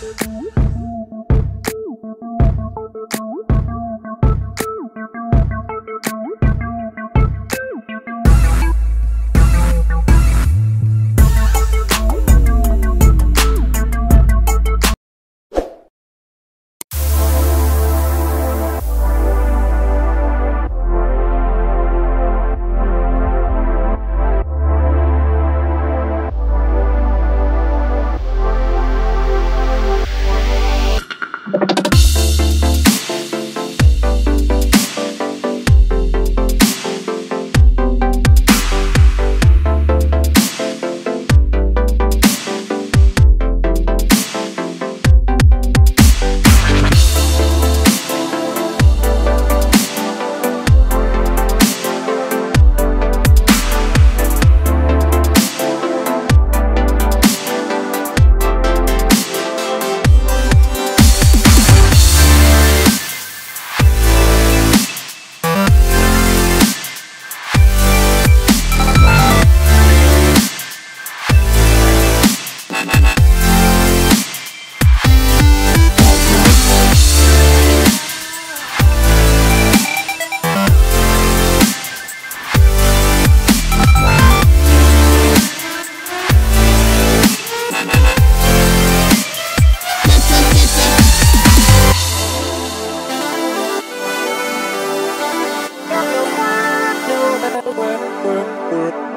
Música work, work.